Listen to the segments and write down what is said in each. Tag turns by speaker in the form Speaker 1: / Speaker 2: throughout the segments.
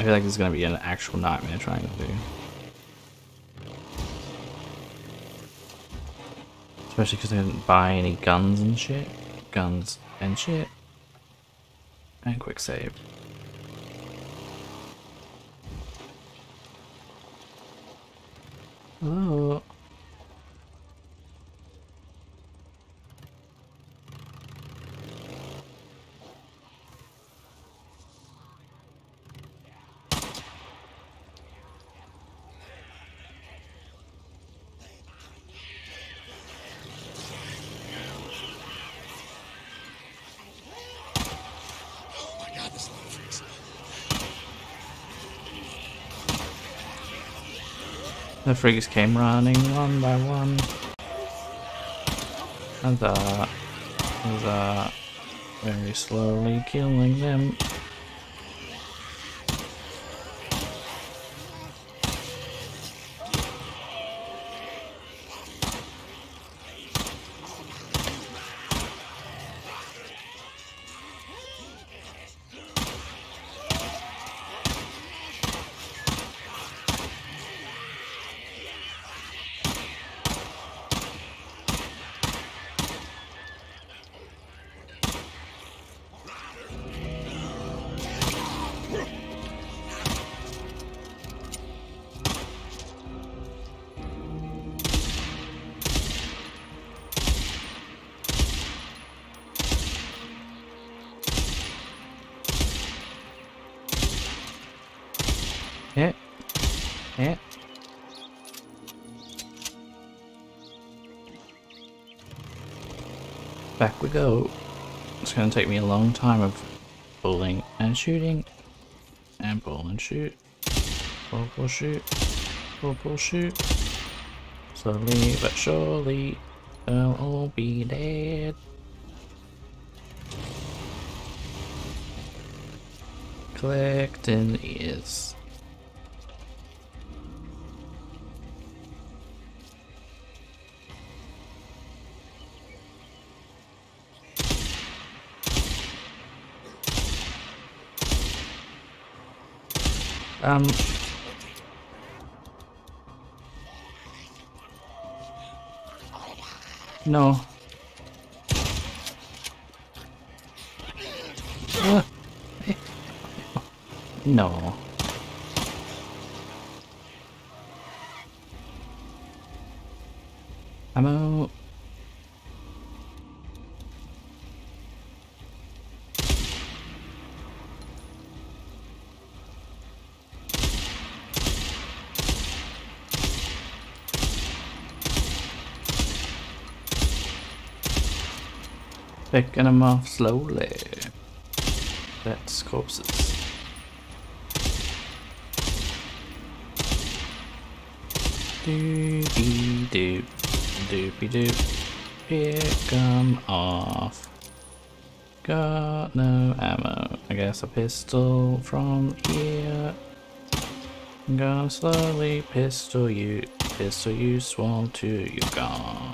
Speaker 1: I feel like it's gonna be an actual nightmare trying to do. Especially because I didn't buy any guns and shit. Guns and shit. And quick save. Hello. Freaks came running one by one. And that and that uh, very slowly killing them. Go. It's gonna take me a long time of pulling and shooting. And pull and shoot. Pull, pull, shoot. Pull, pull, shoot. Slowly but surely, they'll all be dead. Collecting is Um. No. No. Ammo. Picking them off slowly. That's corpses. Doopy doop, doopy doop. Pick 'em off. Got no ammo. I guess a pistol from here. I'm gonna slowly pistol you, pistol you, swallow till you're gone.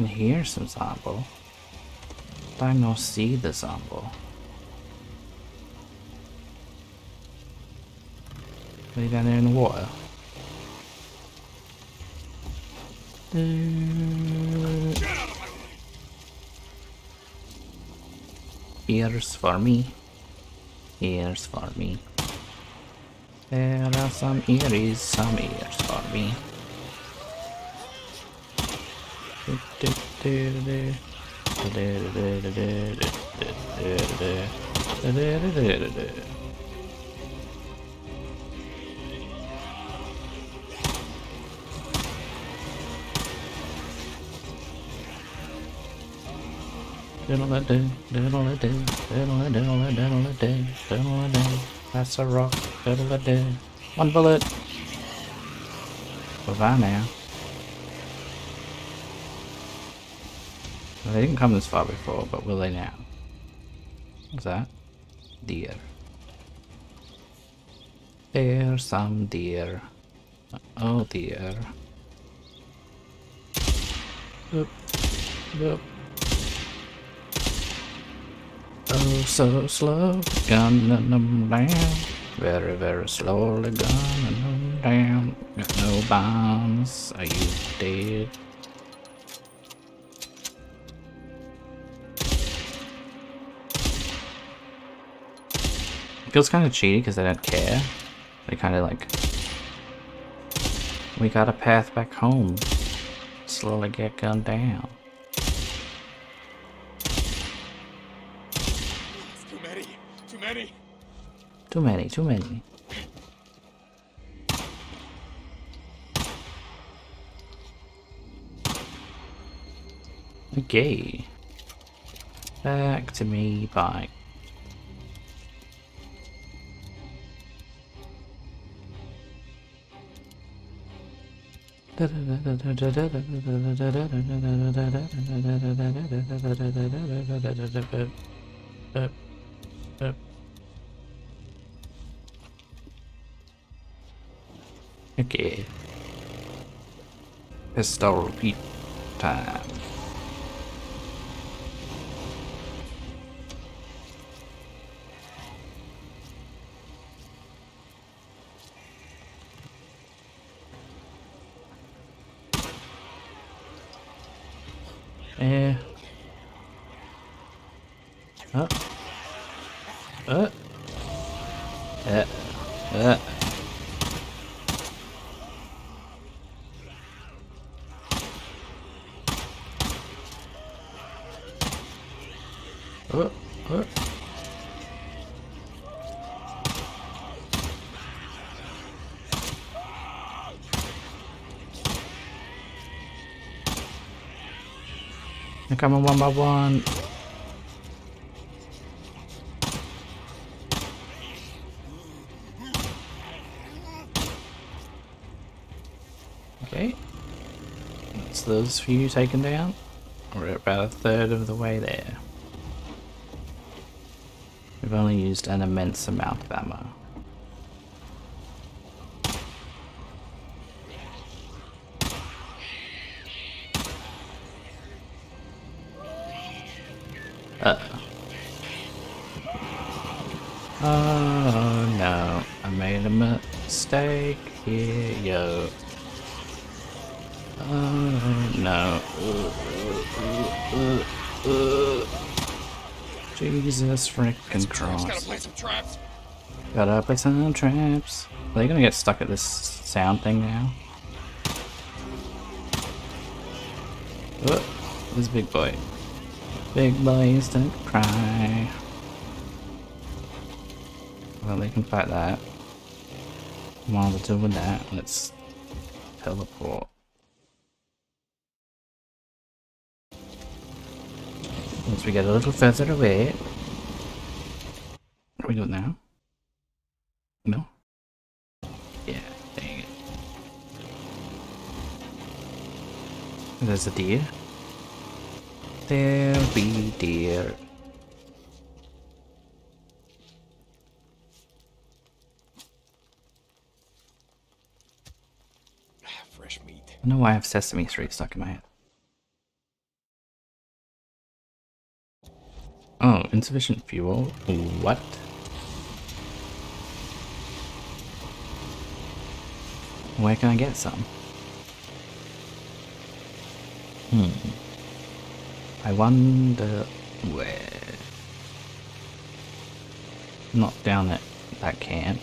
Speaker 1: Can hear some sample. But I no see the sample. Are you down there in the water? Uh, Ears for me. Ears for me. There are some ears, some ears for me. Diddle a do, diddle a do, diddle a diddle a diddle a do, diddle a do. That's a rock. Diddle a do. One bullet. Goodbye now. Well, they didn't come this far before, but will they now? What's that? Deer. There's some deer. Oh dear. Boop. Boop. Oh, so slow, gunning them down. Very, very slowly gunning them down. Got no bombs. Are you dead? Feels kind of cheaty because they don't care. They kind of like... We got a path back home. Slowly get gunned down.
Speaker 2: Too many. Too many.
Speaker 1: Too many, too many. Okay. Back to me bike. Okay. Pistol repeat time. Eh. Uh. Uh. Uh. Uh. Uh. Uh. They're coming one by one. Okay. That's those few taken down. We're about a third of the way there. We've only used an immense amount of ammo. Mistake here, yo. Oh no. Uh, uh, uh. Jesus frickin'
Speaker 2: Traps, gotta
Speaker 1: cross.
Speaker 2: play some traps.
Speaker 1: Gotta play some traps. Are they gonna get stuck at this sound thing now? Oh, this big boy. Big boys don't cry. Well, they can fight that. While they're doing that, let's teleport. Once we get a little further away. We doing now? No? Yeah, dang it. There's a deer. There be deer. I know why I have Sesame Street stuck in my head. Oh, insufficient fuel? What? Where can I get some? Hmm. I wonder where. Not down at that camp.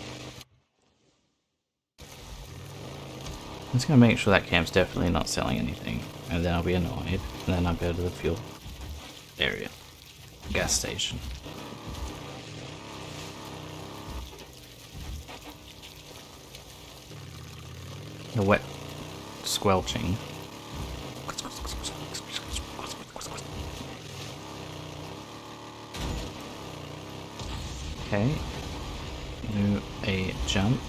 Speaker 1: I'm just gonna make sure that camp's definitely not selling anything, and then I'll be annoyed, and then I'll go to the fuel area, gas station. The wet squelching. Okay. a jump.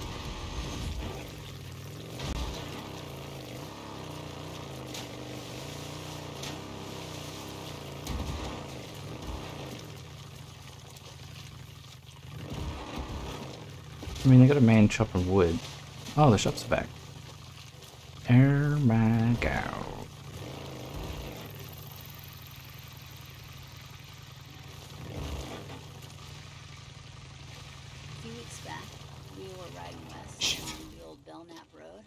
Speaker 1: I mean, they got a man chopping wood. Oh, the shops are back. Oh my god.
Speaker 3: A weeks back, we were riding west
Speaker 2: Shit.
Speaker 3: the old Belknap Road.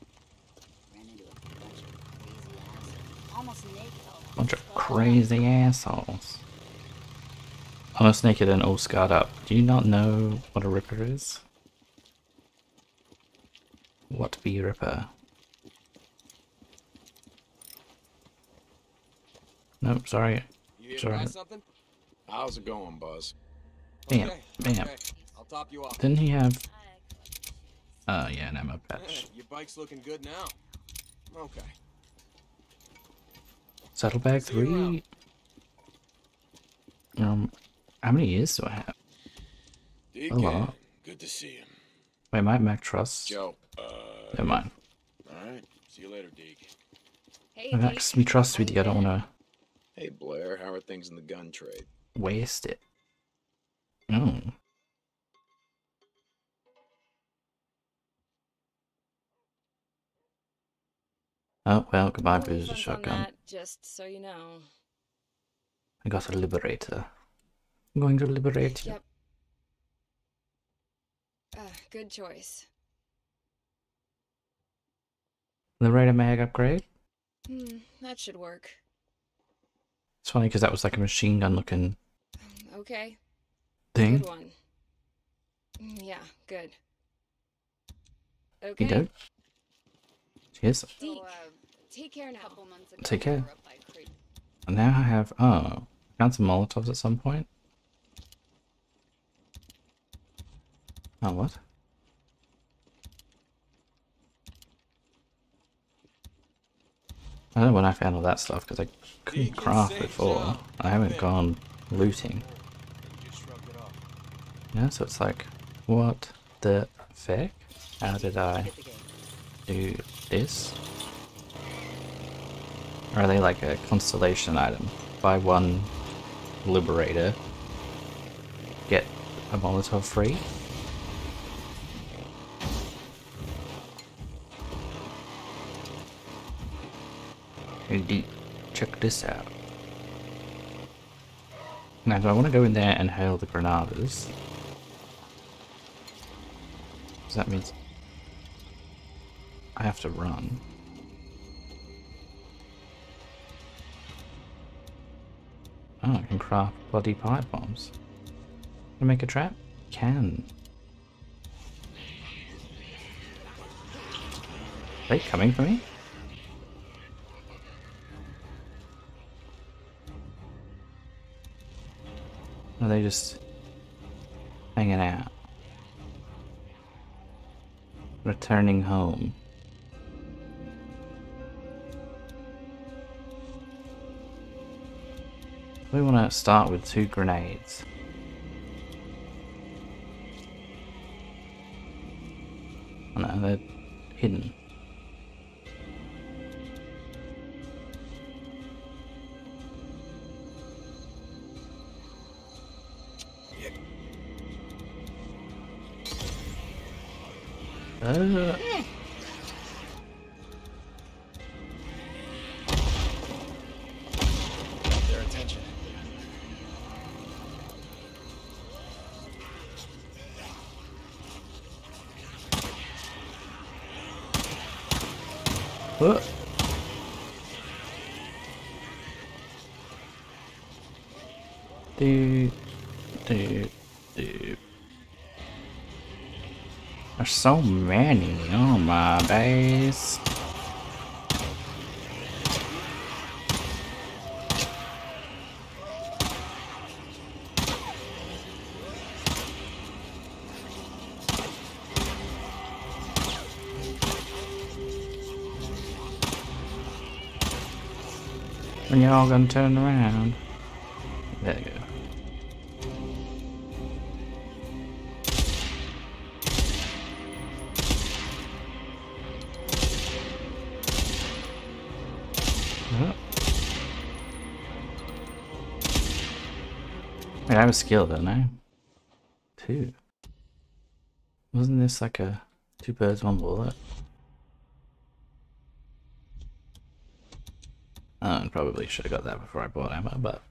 Speaker 3: Ran into a bunch of crazy assholes, almost naked. all
Speaker 1: Bunch of
Speaker 3: skulled up.
Speaker 1: crazy assholes. Almost naked and all scarred up. Do you not know what a ripper is? What be ripper? Nope, sorry.
Speaker 2: You
Speaker 1: Sorry.
Speaker 2: something? How's it going, Buzz?
Speaker 1: Bam,
Speaker 2: Okay,
Speaker 1: bam.
Speaker 2: okay. I'll top you off.
Speaker 1: Didn't he have
Speaker 3: I-
Speaker 1: uh yeah, an ammo patch.
Speaker 2: Your bike's looking good now. Okay.
Speaker 1: Saddlebag
Speaker 2: See
Speaker 1: three. Um how many years do I have?
Speaker 2: Deacon,
Speaker 1: Hello.
Speaker 2: good to see you.
Speaker 1: Wait, my Mac Trust.
Speaker 2: Joe. Uh,
Speaker 1: Never mind.
Speaker 2: all right. See you later, Deke.
Speaker 4: Hey,
Speaker 1: My
Speaker 4: Deke.
Speaker 1: Max me trust with you, I don't wanna
Speaker 2: Hey, Blair. How are things in the gun trade?
Speaker 1: waste it. Oh. Oh well, goodbye,
Speaker 4: No
Speaker 1: Bruiser
Speaker 4: refunds on
Speaker 1: Shotgun.
Speaker 4: that, just so you know.
Speaker 1: I got a Liberator. I'm going to liberate you.
Speaker 4: Yep. Uh, good choice.
Speaker 1: Liberator mag upgrade?
Speaker 4: Hmm, that should work.
Speaker 1: It's funny because that was like a machine gun looking
Speaker 4: Okay,
Speaker 1: thing.
Speaker 4: good one. Mm, Yeah, good.
Speaker 1: You
Speaker 4: Okay.
Speaker 1: don't? Cheers.
Speaker 4: Deke, take care now.
Speaker 3: couple months ago,
Speaker 1: Take care.
Speaker 3: were up by Creek.
Speaker 1: And now I have oh, found some Molotovs at some point. Oh what? I don't know when I found all that stuff because I couldn't craft before. I haven't gone looting.
Speaker 2: You just shrugged it off.
Speaker 1: Yeah, so it's like, what the feck? How did I do this? Or are they like a constellation item? Buy one Liberator, get a Molotov free? Indeed. Check this out. Now, do I want to go in there and hail the Granadas? Because that means I have to run. Oh, I can craft bloody pipe bombs. Can I make a trap? Can. They coming for me? Or are they just hanging out? Returning home. We want to start with two grenades. Oh no, they're hidden. Uh,
Speaker 2: Their attention.
Speaker 1: uh. So many, oh my days. When y'all gonna turn around? Skill, don't I? Two. Wasn't this like a two birds, one bullet? Oh, and probably should have got that before I bought ammo, but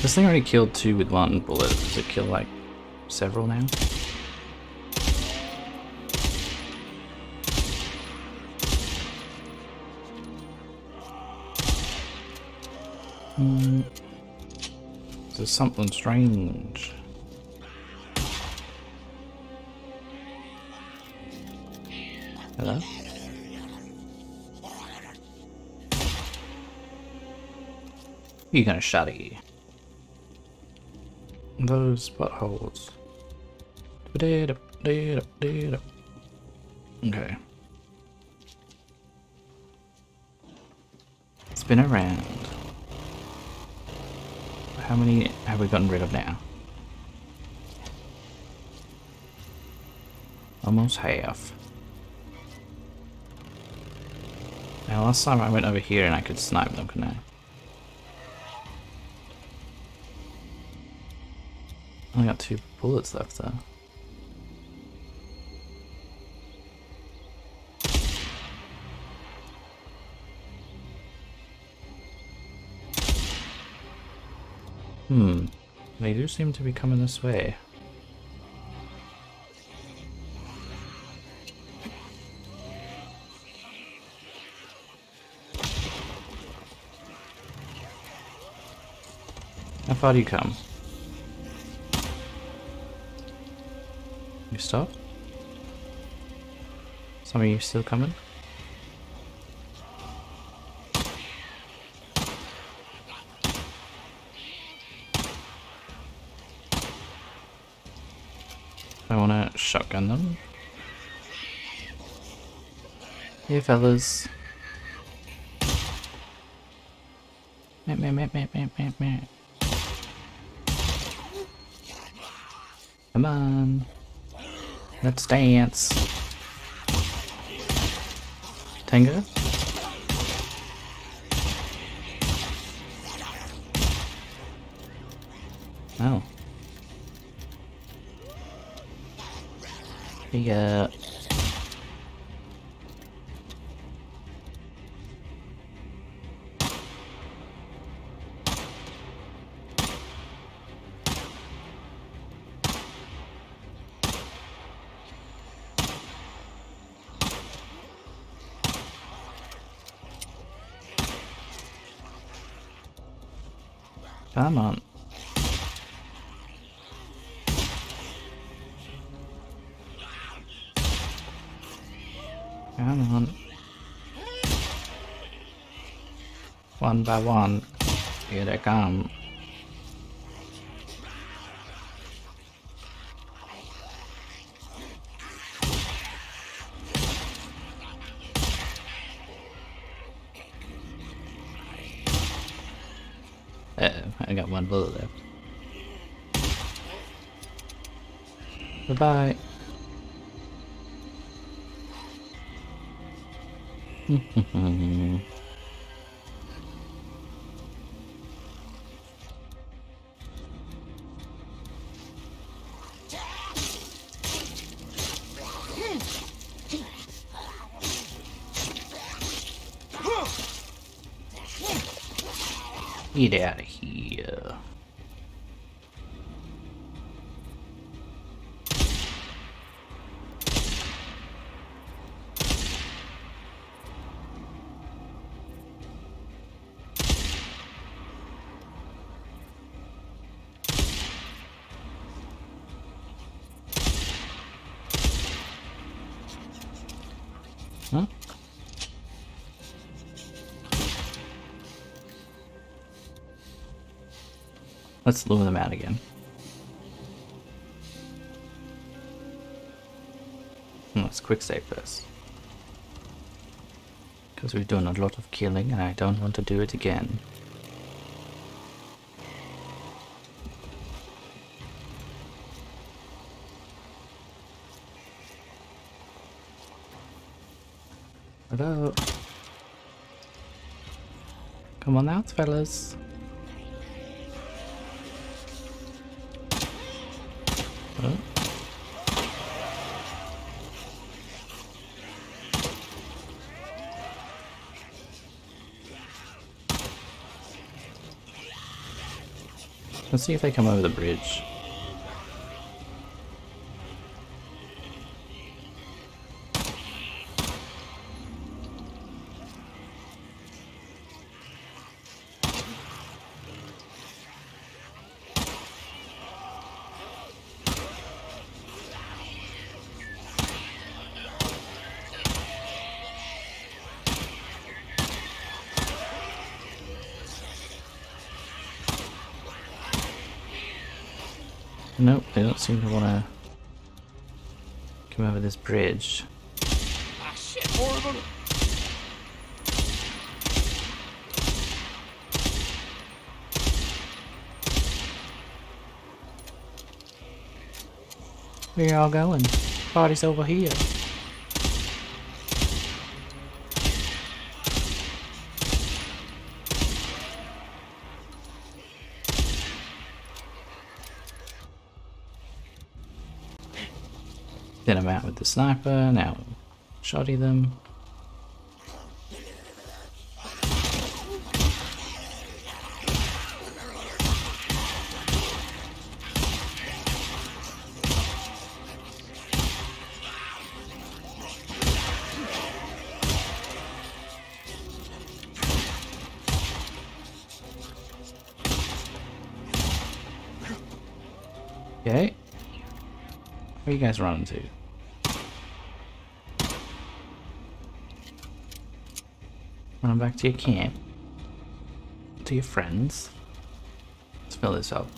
Speaker 1: This thing already killed two with one bullet. Does it kill like several now? Hmm. There's something strange. Hello? You gonna shutty? Those buttholes. Okay. Spin around. How many have we gotten rid of now? Almost half. Now last time I went over here and I could snipe them, couldn't I? Only got two bullets left though. Hmm. They do seem to be coming this way. How far do you come? You stop? Some of you still coming? I wanna shotgun them. Here fellas. Meh, meh, meh, meh, meh, meh, meh. Come on. Let's dance. Tango? Yeah. One by one. Here they come. Uh oh, I got one bullet left. Bye bye. Out Let's lure them out again. Hmm, Let's quick save first. Because we've done a lot of killing and I don't want to do it again. Hello. Come on out, fellas. Let's see if they come over the bridge. Don't seem to want to come over this bridge.
Speaker 2: Ah, shit, more of them!
Speaker 1: Where y'all going? Party's over here. Then I'm out with the sniper, now shoddy them. You guys running to? Running back to your camp? To your friends? Let's fill this up.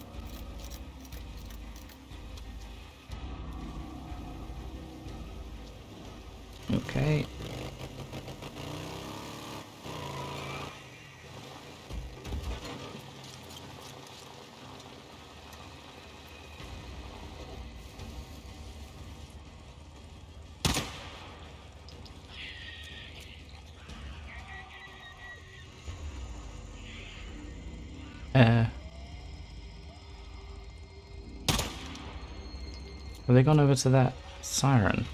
Speaker 1: Uh. Have they gone over to that siren?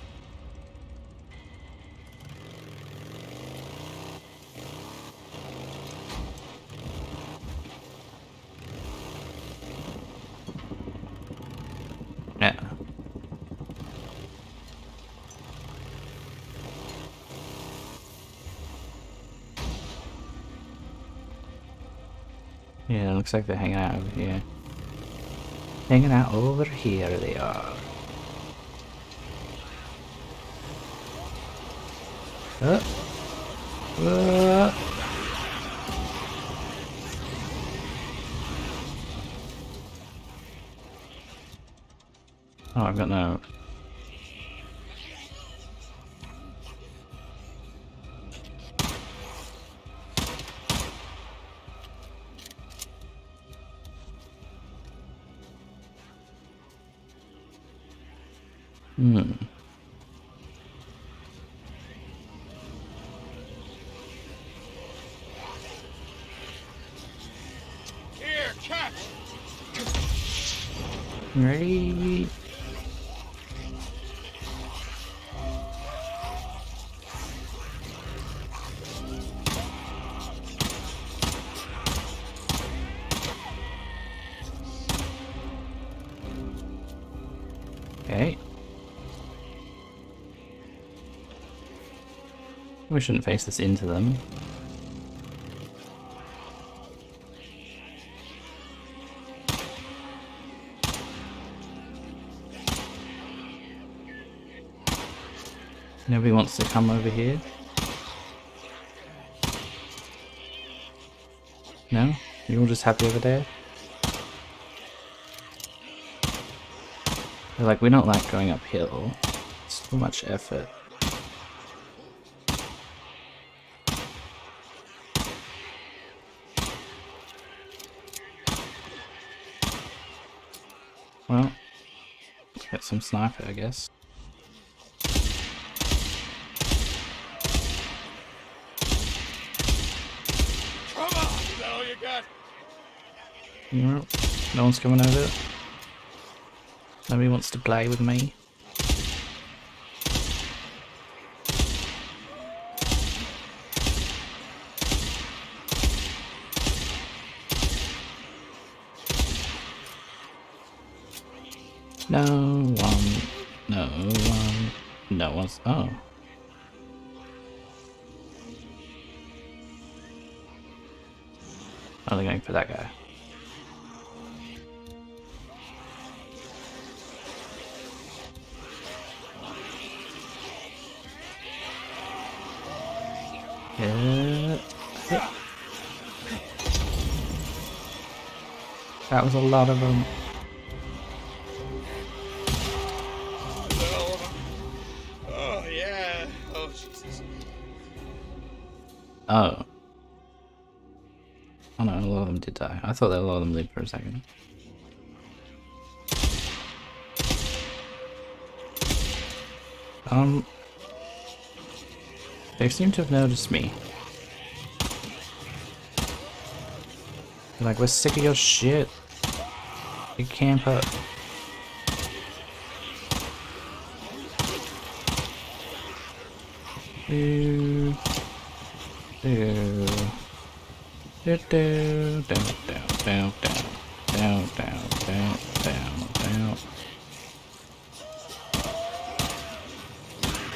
Speaker 1: Yeah. Yeah, it looks like they're hanging out over here. Hanging out over here they are. Uh. Uh. Oh, I've got no... Ready? Okay. We shouldn't face this into them. Nobody wants to come over here? No? You're all just happy over there? They're like, we don't like going uphill. It's too much effort. Well, get some sniper, I guess.
Speaker 2: you got?
Speaker 1: No, no one's coming over. Nobody wants to play with me. No one, no one, no one's. Oh. Are they going for that guy? That was a lot of them.
Speaker 2: Oh, yeah. Oh, Jesus.
Speaker 1: Oh. Oh no, a lot of them did die. I thought that a lot of them lived for a second. Um. They seem to have noticed me. They're like, we're sick of your shit. You camp up. Do, do, do, do, down, down, down, down, down, down, down, down.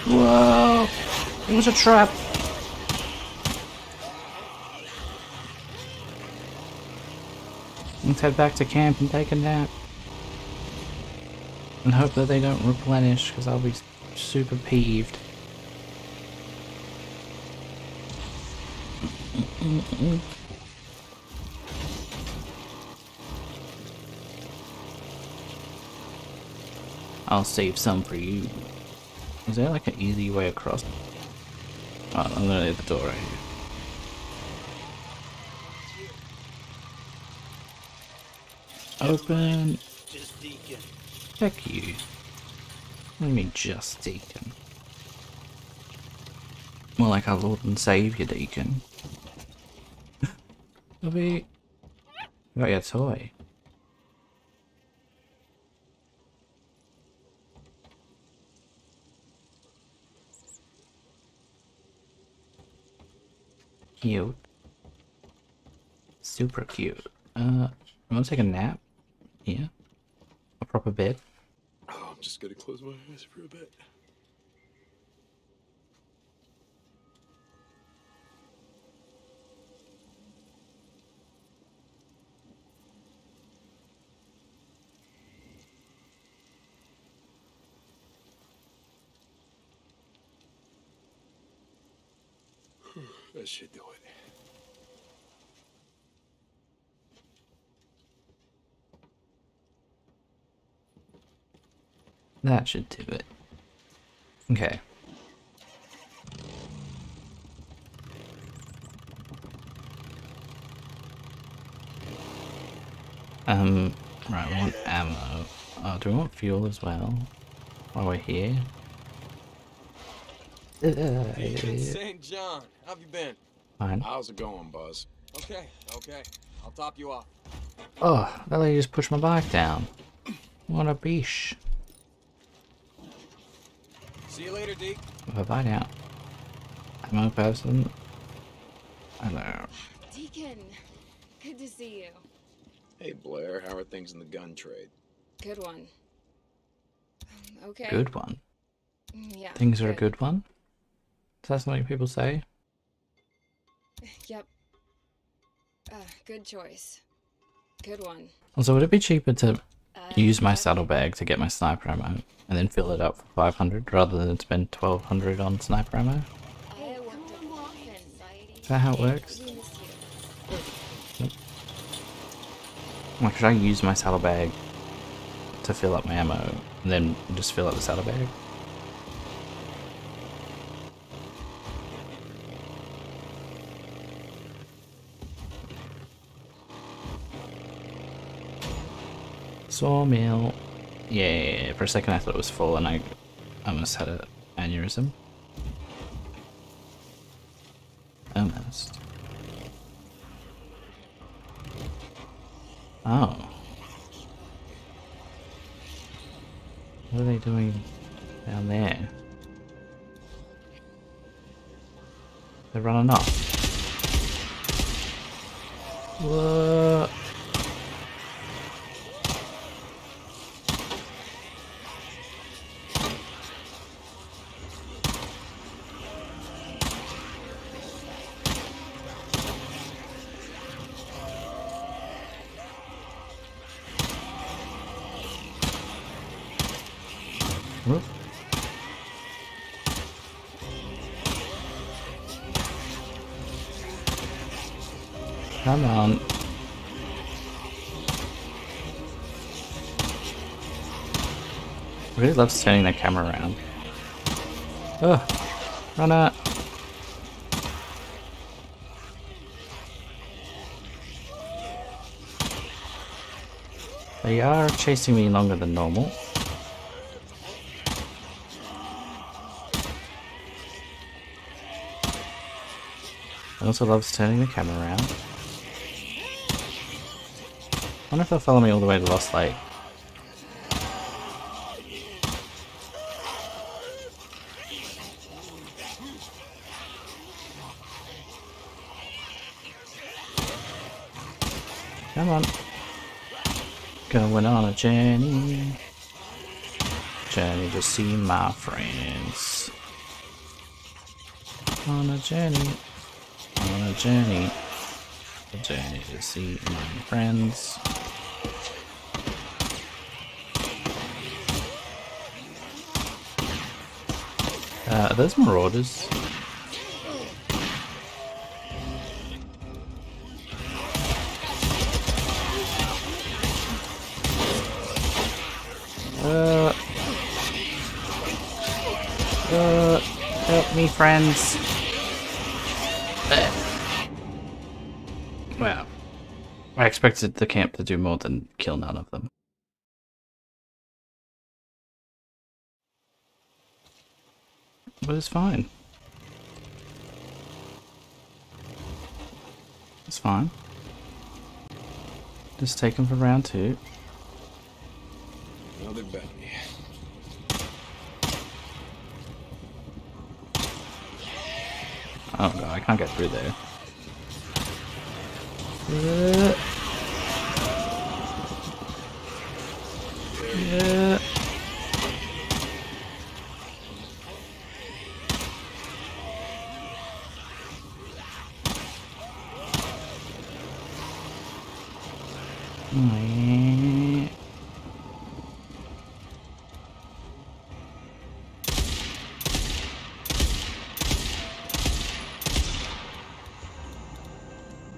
Speaker 1: Whoa! It was a trap. Let's head back to camp and take a nap. And hope that they don't replenish, because I'll be super peeved. I'll save some for you. Is there like an easy way across? Oh, I'm gonna hit the door right here. Open.
Speaker 2: Just.
Speaker 1: Heck you. What do you mean just Deacon? More like our Lord and Saviour Deacon. Bobby. You got your toy. Cute. Super cute. Uh, you wanna take a nap? Yeah. A proper bed?
Speaker 2: Oh, I'm just gonna close my eyes for a bit. Should do it.
Speaker 1: That should do it. Okay. Um, right, we want ammo. Oh, do we want fuel as well? While we're here?
Speaker 5: Deacon St. John, how have you been?
Speaker 1: Fine.
Speaker 2: How's it going, Buzz?
Speaker 5: Okay, okay. I'll top you off.
Speaker 1: Oh, that lady just pushed my bike down. What a bish.
Speaker 5: See you later, Deke.
Speaker 1: Bye-bye now. Ammo person. Hello.
Speaker 4: Deacon, good to see you.
Speaker 2: Hey, Blair. How are things in the gun trade?
Speaker 4: Good one. Um, Okay.
Speaker 1: Good one.
Speaker 4: Mm, Yeah.
Speaker 1: Things are a good one? Is that something people say?
Speaker 4: Yep. Uh, good choice. Good one.
Speaker 1: Also, would it be cheaper to
Speaker 4: Uh,
Speaker 1: use my saddlebag to get my sniper ammo and then fill it up for 500 rather than spend 1200 on sniper ammo?
Speaker 4: I worked at Society.
Speaker 1: Is that how it works? Like, should I use my saddlebag to fill up my ammo and then just fill up the saddlebag? Sawmill. Yeah, for a second I thought it was full and I almost had an aneurysm. Oh, almost. Oh. What are they doing down there? They're running off. Come on. Really loves turning the camera around. Oh, run it. They are chasing me longer than normal. It also loves turning the camera around. Wonder if they'll follow me all the way to Lost Lake. Come on. Going on a journey. Journey to see my friends. On a journey. On a journey. A journey to see my friends. Uh, are those marauders? Uh, uh, help me, friends. Expected the camp to do more than kill none of them. But it's fine. It's fine. Just take them for round two.
Speaker 2: Another bounty.
Speaker 1: Oh god, I can't get through there. Uh, Yeah.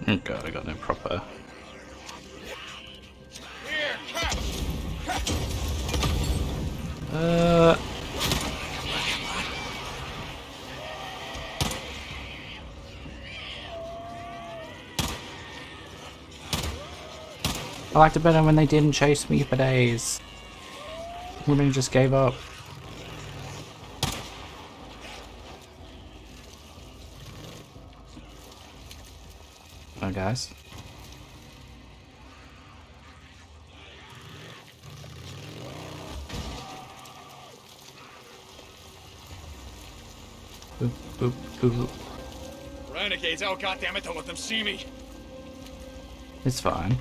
Speaker 1: Oh god, I got no proper. I liked it better when they didn't chase me for days. They just gave up. Oh, guys. Boop, boop, boop.
Speaker 5: Renegades, oh goddammit, don't let them see me.
Speaker 1: It's fine.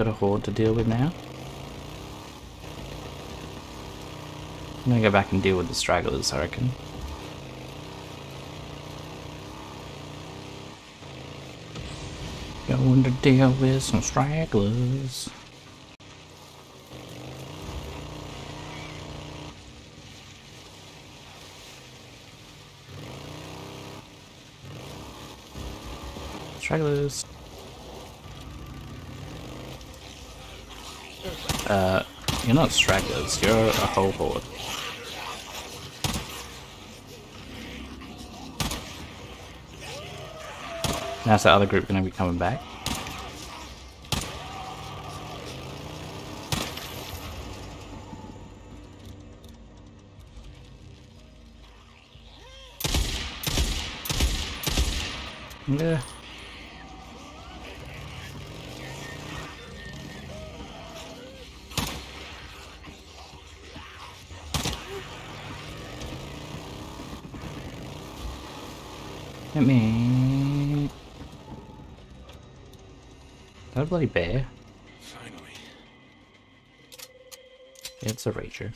Speaker 1: Got a horde to deal with now. I'm gonna go back and deal with the stragglers, I reckon. Going to deal with some stragglers. Stragglers. Uh, you're not stragglers, you're a whole horde. Now's the other group gonna be coming back. Yeah. Hit me. Is that a bloody bear?
Speaker 2: Finally.
Speaker 1: It's a rager.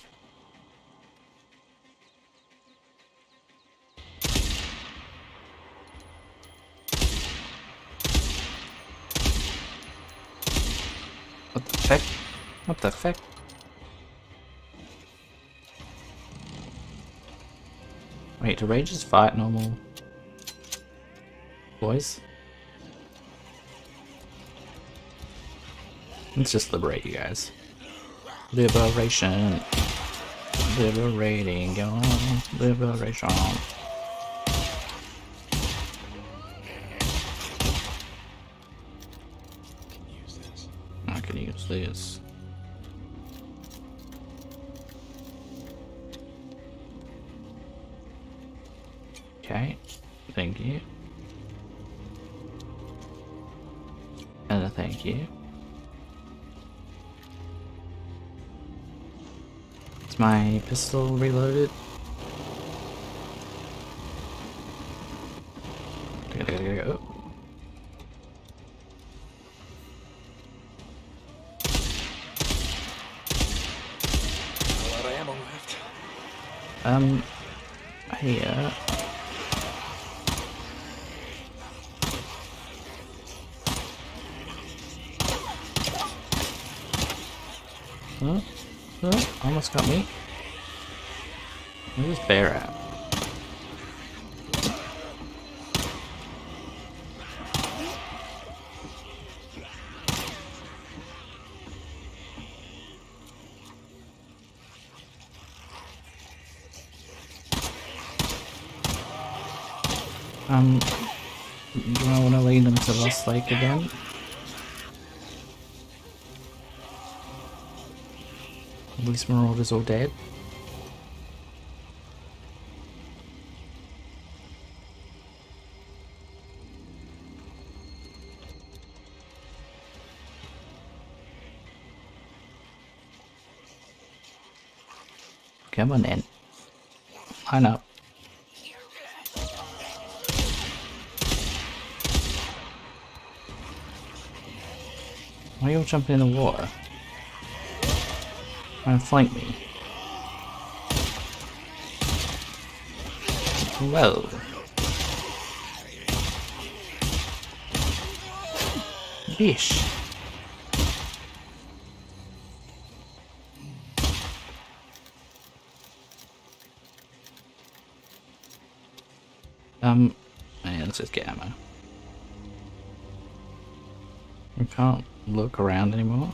Speaker 1: What the heck? What the heck? Wait, do rages fight normal boys? Let's just liberate you guys. Liberation. Liberating, on. Liberation. I can use this. Okay, thank you. And a thank you. My pistol reloaded? Gotta, gotta, gotta go.
Speaker 2: A lot of ammo left.
Speaker 1: Um, here. Huh? Huh? Almost got me. Where's this bear at? Um, do I want to lead them to Lost Lake again? At least Marauder's all dead. Come on then. Line up. Why are you all jumping in the water? Trying to flank me. Whoa. Bish. Um, yeah, let's just get ammo. We can't look around anymore.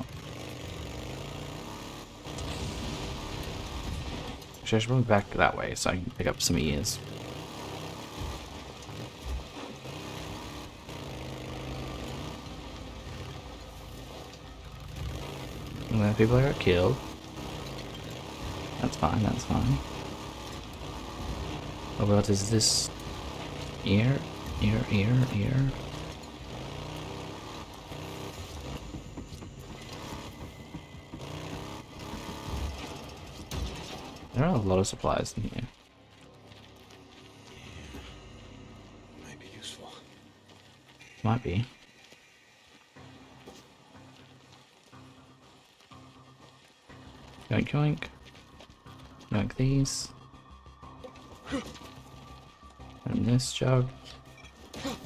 Speaker 1: I should probably back that way so I can pick up some ears. And then people got killed. That's fine, that's fine. What is this? Ear, ear, ear, ear. A lot of supplies in here.
Speaker 2: Might be useful.
Speaker 1: Might be. Yoink yoink. Yoink these. And this jug.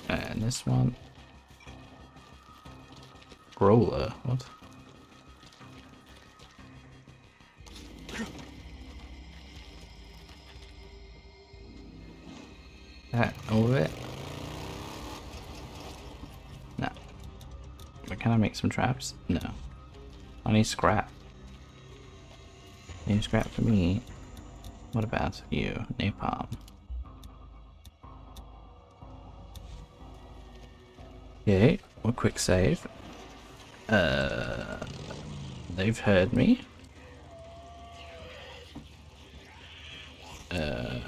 Speaker 1: And this one. Roller, What? Can I make some traps? No. I need scrap. Need scrap for me. What about you, Napalm? Okay, one quick save. Uh, they've heard me. Uh,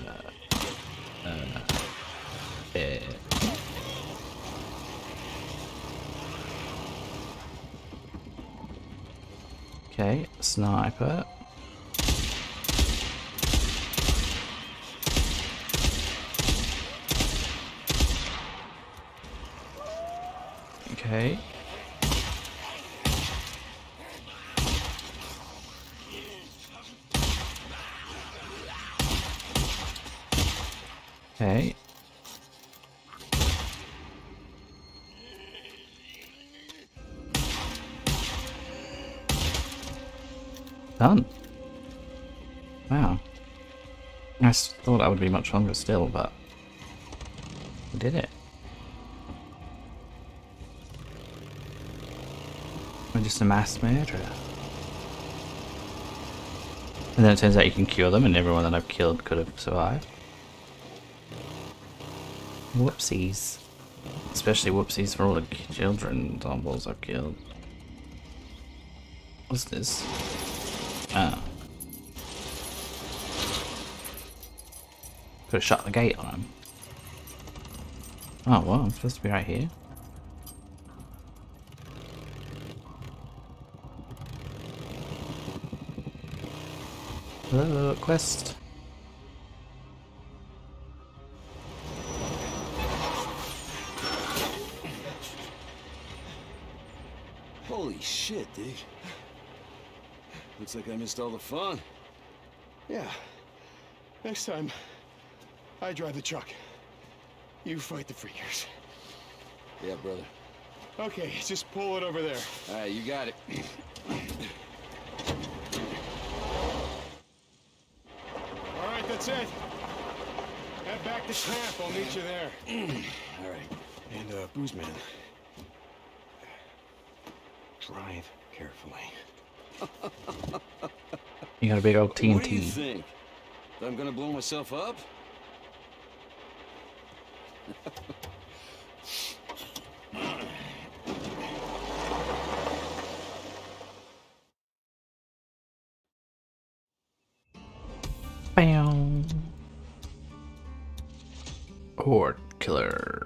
Speaker 1: Okay, sniper. Okay. Be much longer still, but we did it. We're just a mass murderer. And then it turns out you can cure them, and everyone that I've killed could have survived. Whoopsies. Especially whoopsies for all the children zombies I've killed. What's this? Ah. Could have shut the gate on him. Oh, well, I'm supposed to be right here. Hello, quest.
Speaker 6: Holy shit, dude. Looks like I missed all the fun.
Speaker 2: Yeah. Next time, I drive the truck. You fight the freakers.
Speaker 6: Yeah, brother.
Speaker 2: Okay, just pull it over there.
Speaker 6: All right, you got it.
Speaker 2: All right, that's it. Head back to camp. I'll meet you there.
Speaker 6: All right.
Speaker 2: And, uh, booze man. Drive carefully.
Speaker 1: You got a big old TNT.
Speaker 6: What do you
Speaker 1: TNT.
Speaker 6: think? That I'm gonna blow myself up?
Speaker 1: Bam. Horde killer.